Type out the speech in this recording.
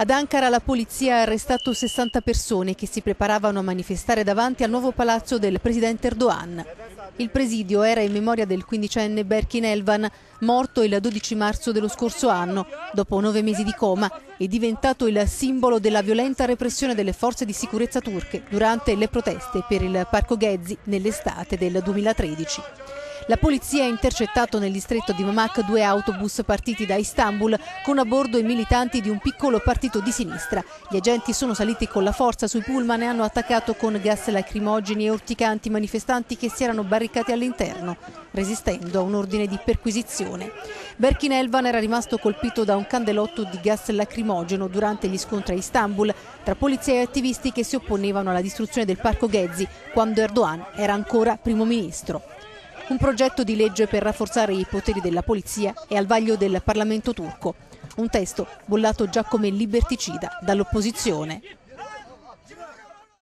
Ad Ankara la polizia ha arrestato 60 persone che si preparavano a manifestare davanti al nuovo palazzo del presidente Erdogan. Il presidio era in memoria del quindicenne Berkin Elvan, morto il 12 marzo dello scorso anno, dopo nove mesi di coma, e diventato il simbolo della violenta repressione delle forze di sicurezza turche durante le proteste per il Parco Ghezzi nell'estate del 2013. La polizia ha intercettato nel distretto di Mamak due autobus partiti da Istanbul con a bordo i militanti di un piccolo partito di sinistra. Gli agenti sono saliti con la forza sui pullman e hanno attaccato con gas lacrimogeni e urticanti manifestanti che si erano barricati all'interno, resistendo a un ordine di perquisizione. Berkin Elvan era rimasto colpito da un candelotto di gas lacrimogeno durante gli scontri a Istanbul tra polizia e attivisti che si opponevano alla distruzione del parco Ghezzi quando Erdogan era ancora primo ministro un progetto di legge per rafforzare i poteri della polizia è al vaglio del Parlamento turco. Un testo bollato già come liberticida dall'opposizione.